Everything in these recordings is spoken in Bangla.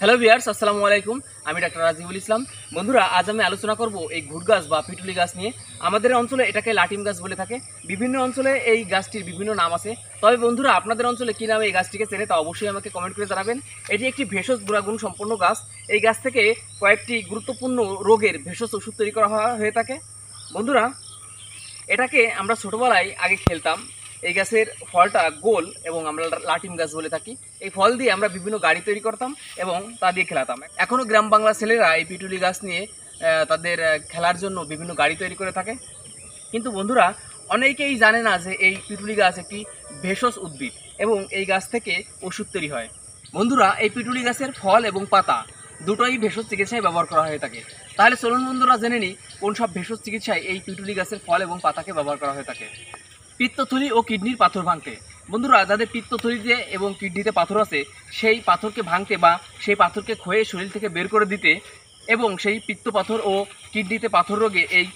হ্যালো ভিয়ার্স আসসালামু আলাইকুম। আমি ডাক্তার রাজিবুল ইসলাম। বন্ধুরা, আজ আমি আলোচনা করব এই ঘুট গাছ বা পিটুলি গাছ নিয়ে। আমাদের অঞ্চলে এটাকে লাটিম গাছ বলে থাকে। বিভিন্ন অঞ্চলে এই গাছটির বিভিন্ন নাম আছে। তবে বন্ধুরা, আপনাদের অঞ্চলে কী নামে এই গাছটিকে চেনে তা অবশ্যই আমাকে কমেন্ট করে জানাবেন। এটি একটি ভেষজ গুণাগুণ সম্পন্ন গাছ। এই গাছ থেকে কয়েকটি গুরুত্বপূর্ণ রোগের ভেষজ ওষুধ তৈরি করা হয়- হয়ে থাকে। বন্ধুরা, এটাকে আমরা ছোটোবেলায় আগে খেলতাম। এই গাছের ফলটা গোল এবং আমরা লাটিম গাছ বলে থাকি। এই ফল দিয়ে আমরা বিভিন্ন গাড়ি তৈরি করতাম এবং তা দিয়ে খেলাতাম। এখনও গ্রাম বাংলার ছেলেরা এই পিটুলি গাছ নিয়ে তাদের খেলার জন্য বিভিন্ন গাড়ি তৈরি করে থাকে। কিন্তু বন্ধুরা, অনেকেই জানে না যে এই পিটুলি গাছ একটি ভেষজ উদ্ভিদ এবং এই গাছ থেকে ওষুধ তৈরি হয়। বন্ধুরা, এই পিটুলি গাছের ফল এবং পাতা দুটোই ভেষজ চিকিৎসায় ব্যবহার করা হয়ে থাকে। তাহলে চলুন বন্ধুরা, জেনে নিই কোন সব ভেষজ চিকিৎসায় এই পিটুলি গাছের ফল এবং পাতাকে ব্যবহার করা হয়ে থাকে। পিত্তথলি ও কিডনির পাথর ভাঙতে। বন্ধুরা, যাদের পিত্তথলিতে এবং কিডনিতে পাথর আছে, সেই পাথরকে ভাঙতে বা সেই পাথরকে ক্ষয়ে শরীর থেকে বের করে দিতে এবং সেই পিত্ত পাথর ও কিডনিতে পাথর রোগে এই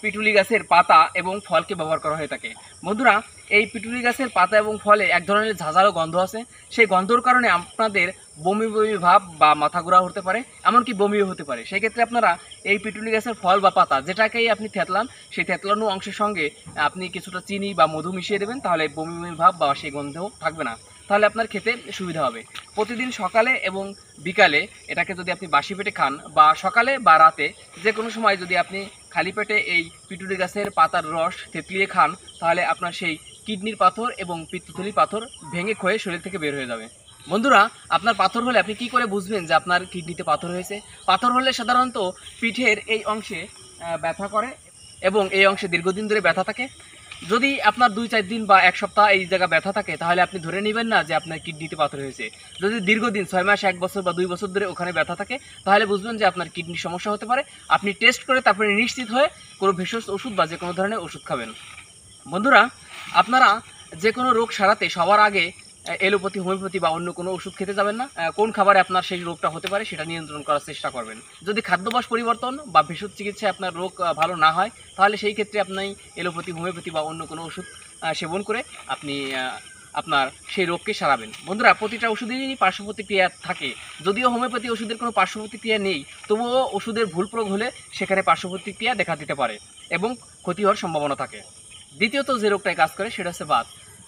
পিটুলি গাছের পাতা এবং ফলকে ব্যবহার করা হয়ে থাকে। বন্ধুরা এই পিটুলি গাছের পাতা এবং ফলে এক ধরনের ঝাঁঝালো গন্ধ আছে সেই গন্ধর কারণে আপনাদের বমি বমি ভাব বা মাথা ঘোরা হতে পারে, এমনকি বমিও হতে পারে। সেই ক্ষেত্রে আপনারা এই পিটুলি গাছের ফল বা পাতা যেটাকেই আপনি থেতলান, সেই থেতলানো অংশের সঙ্গে আপনি কিছুটা চিনি বা মধু মিশিয়ে দেবেন, তাহলে বমি বমি ভাব বা সেই গন্ধও থাকবে না। তাহলে আপনার খেতে সুবিধা হবে। প্রতিদিন সকালে এবং বিকালে এটাকে যদি আপনি বাসি পেটে খান বা সকালে বা রাতে যে কোনো সময় যদি আপনি খালি পেটে এই পিটুলি গাছের পাতার রস থেতলিয়ে খান, তাহলে আপনার সেই কিডনির পাথর এবং পিত্তথলি পাথর ভেঙে ক্ষয়ে শরীর থেকে বের হয়ে যাবে। বন্ধুরা, আপনার পাথর হলে আপনি কি করে বুঝবেন যে আপনার কিডনিতে পাথর হয়েছে? পাথর হলে সাধারণত পিঠের এই অংশে ব্যথা করে এবং এই অংশে দীর্ঘদিন ধরে ব্যথা থাকে। যদি আপনার দুই চার দিন বা এক সপ্তাহ এই জায়গা ব্যথা থাকে, তাহলে আপনি ধরে নেবেন না যে আপনার কিডনিতে পাথর হয়েছে। যদি দীর্ঘদিন, ছয় মাস, এক বছর বা দুই বছর ধরে ওখানে ব্যথা থাকে, তাহলে বুঝবেন যে আপনার কিডনির সমস্যা হতে পারে। আপনি টেস্ট করে তারপরে নিশ্চিত হয়ে কোনো ভেষজ ওষুধ বা যে কোনো ধরনের ওষুধ খাবেন। বন্ধুরা, আপনারা যে কোনো রোগ সারাতে সবার আগে এলোপ্যাথি, হোমিওপ্যাথি বা অন্য কোনো ওষুধ খেতে যাবেন না। কোন খাবারে আপনার সেই রোগটা হতে পারে সেটা নিয়ন্ত্রণ করার চেষ্টা করবেন। যদি খাদ্যাভ্যাস পরিবর্তন বা ভেষজ চিকিৎসায় আপনার রোগ ভালো না হয়, তাহলে সেই ক্ষেত্রে আপনি এলোপ্যাথি, হোমিওপ্যাথি বা অন্য কোনো ওষুধ সেবন করে আপনি আপনার সেই রোগকে সারাবেন। বন্ধুরা, প্রতিটা ওষুধেরই পার্শ্ব প্রতিক্রিয়া থাকে। যদিও হোমিওপ্যাথি ওষুধের কোনো পার্শ্ব প্রতিক্রিয়া নেই, তবুও ওষুধের ভুল প্রয়োগ হলে সেখানে পার্শ্ব প্রতিক্রিয়া দেখা দিতে পারে এবং ক্ষতি হওয়ার সম্ভাবনা থাকে। দ্বিতীয়ত যে রোগটায় কাজ করে সেটা হচ্ছে বাত।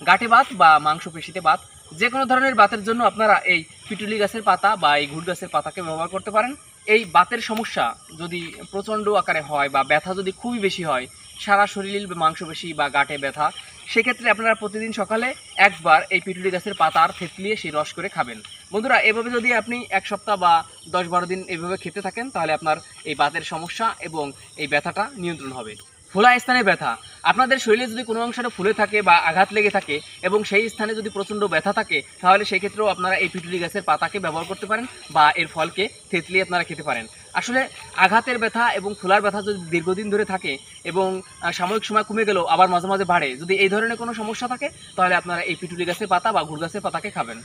গাঁটে বাত বা মাংসপেশিতে বাত। যে কোনো ধরনের বাতের জন্য আপনারা এই পিটুলি গাছের পাতা বা এই ঘুট গাছের পাতাকে ব্যবহার করতে পারেন। এই বাতের সমস্যা যদি প্রচণ্ড আকারে হয় বা ব্যথা যদি খুবই বেশি হয়, সারা শরীর মাংসপেশি বা গাঁটে ব্যথা, সেক্ষেত্রে আপনারা প্রতিদিন সকালে একবার এই পিটুলি গাছের পাতার থেতলিয়ে সেই রস করে খাবেন। বন্ধুরা, এভাবে যদি আপনি এক সপ্তাহ বা দশ বারো দিন এভাবে খেতে থাকেন, তাহলে আপনার এই বাতের সমস্যা এবং এই ব্যথাটা নিয়ন্ত্রণ হবে। ফোলা স্থানে ব্যথা। আপনাদের শরীরে যদি কোনো অংশটা ফুলে থাকে বা আঘাত লেগে থাকে এবং সেই স্থানে যদি প্রচণ্ড ব্যথা থাকে, তাহলে সেই ক্ষেত্রেও আপনারা এই পিটুলি গাছের পাতাকে ব্যবহার করতে পারেন বা এর ফলকে থেতলিয়ে আপনারা খেতে পারেন। আসলে আঘাতের ব্যথা এবং ফোলার ব্যথা যদি দীর্ঘদিন ধরে থাকে এবং সাময়িক সময় কমে গেলেও আবার মাঝে মাঝে বাড়ে, যদি এই ধরনের কোনো সমস্যা থাকে, তাহলে আপনারা এই পিটুলি গাছের পাতা বা ঘুর গাছের পাতাকে খাবেন।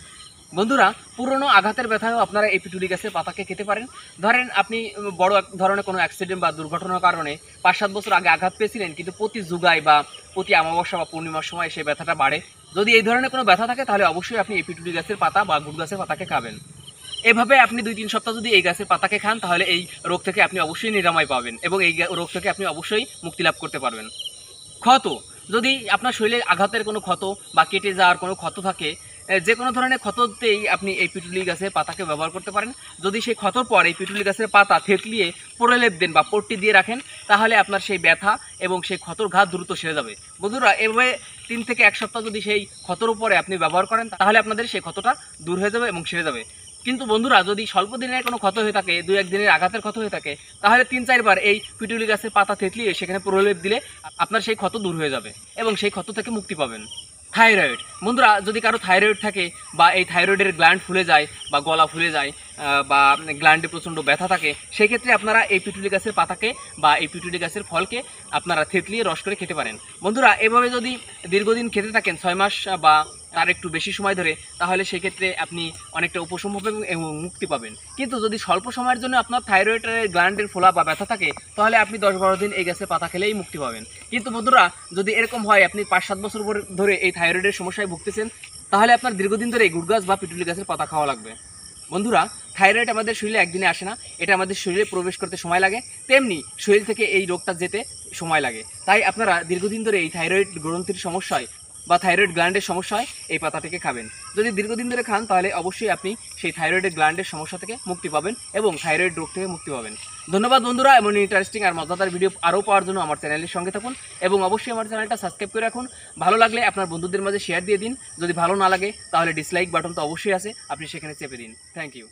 বন্ধুরা, পুরনো আঘাতের ব্যথায়ও আপনারা এই পিটুলি গাছের পাতাকে খেতে পারেন। ধরেন আপনি বড় এক ধরনের কোনো অ্যাক্সিডেন্ট বা দুর্ঘটনার কারণে পাঁচ সাত বছর আগে আঘাত পেয়েছিলেন, কিন্তু প্রতি যুগায় বা প্রতি অমাবস্যা বা পূর্ণিমার সময় সেই ব্যথাটা বাড়ে। যদি এই ধরনের কোনো ব্যথা থাকে, তাহলে অবশ্যই আপনি এই পিটুলি গাছের পাতা বা গুড় গাছের পাতাকে খাবেন। এভাবে আপনি দুই তিন সপ্তাহ যদি এই গাছের পাতাকে খান, তাহলে এই রোগ থেকে আপনি অবশ্যই নিরাময় পাবেন এবং এই রোগ থেকে আপনি অবশ্যই মুক্তি লাভ করতে পারবেন। ক্ষত, যদি আপনার শরীরে আঘাতের কোনো ক্ষত বা কেটে যাওয়ার কোনো ক্ষত থাকে যে কোনো ধরনের ক্ষততেই আপনি এই পিটুলি গাছের পাতাকে ব্যবহার করতে পারেন। যদি সেই ক্ষতর পর এই পিটুলি গাছের পাতা থেতলিয়ে প্রলেপ দেন বা পট্টি দিয়ে রাখেন, তাহলে আপনার সেই ব্যথা এবং সেই ক্ষতর ঘাত দ্রুত সেরে যাবে। বন্ধুরা, এভাবে তিন থেকে এক সপ্তাহ যদি সেই ক্ষতর উপরে আপনি ব্যবহার করেন, তাহলে আপনাদের সেই ক্ষতটা দূর হয়ে যাবে এবং সেরে যাবে। কিন্তু বন্ধুরা, যদি স্বল্প দিনের কোনো ক্ষত হয়ে থাকে দুই একদিনের আঘাতের ক্ষত হয়ে থাকে, তাহলে তিন চারবার এই পিটুলি গাছের পাতা থেতলিয়ে সেখানে প্রলেপ দিলে আপনার সেই ক্ষত দূর হয়ে যাবে এবং সেই ক্ষত থেকে মুক্তি পাবেন। থাইরয়েড। বন্ধুরা, যদি কারও থাইরয়েড থাকে বা এই থাইরয়েডের গ্ল্যান্ড ফুলে যায় বা গলা ফুলে যায় বা গ্ল্যান্ডে প্রচণ্ড ব্যথা থাকে, সেক্ষেত্রে আপনারা এই পিটুলি গাছের পাতাকে বা এই পিটুলি গাছের ফলকে আপনারা থেতলিয়ে রস করে খেতে পারেন। বন্ধুরা, এভাবে যদি দীর্ঘদিন খেতে থাকেন, ছয় মাস বা তার একটু বেশি সময় ধরে, তাহলে সেক্ষেত্রে আপনি অনেকটা উপশম হবে এবং মুক্তি পাবেন। কিন্তু যদি স্বল্প সময়ের জন্য আপনার থাইরয়েডের গ্ল্যান্ডের ফোলা বা ব্যথা থাকে, তাহলে আপনি দশ বারো দিন এই গাছের পাতা খেলেই মুক্তি পাবেন। কিন্তু বন্ধুরা, যদি এরকম হয়, আপনি পাঁচ সাত বছর ধরে এই থাইরয়েডের সমস্যায় ভুগতেছেন, তাহলে আপনার দীর্ঘদিন ধরে এই গুড় গাছ বা পিটুলি গাছের পাতা খাওয়া লাগবে। বন্ধুরা থাইরয়েড আমাদের শরীরে একদিনে আসে না, এটা আমাদের শরীরে প্রবেশ করতে সময় লাগে, তেমনি শরীর থেকে এই রোগটা যেতে সময় লাগে। তাই আপনারা দীর্ঘদিন ধরে এই থাইরয়েড গ্রন্থির সমস্যায় বা থাইরয়েড গ্ল্যান্ডের সমস্যায় এই পাতাটিকে খাবেন। যদি দীর্ঘদিন ধরে খান, তাহলে অবশ্যই আপনি সেই থাইরয়েডের গ্ল্যান্ডের সমস্যা থেকে মুক্তি পাবেন এবং থাইরয়েড রোগ থেকে মুক্তি পাবেন। ধন্যবাদ বন্ধুরা, এমন ইন্টারেস্টিং আর মজাদার ভিডিও আরও পাওয়ার জন্য আমার চ্যানেলের সঙ্গে থাকুন এবং অবশ্যই আমার চ্যানেলটা সাবস্ক্রাইব করে রাখুন। ভালো লাগলে আপনার বন্ধুদের মাঝে শেয়ার দিয়ে দিন। যদি ভালো না লাগে, তাহলে ডিসলাইক বাটন তো অবশ্যই আছে, আপনি সেখানে চেপে দিন। Thank you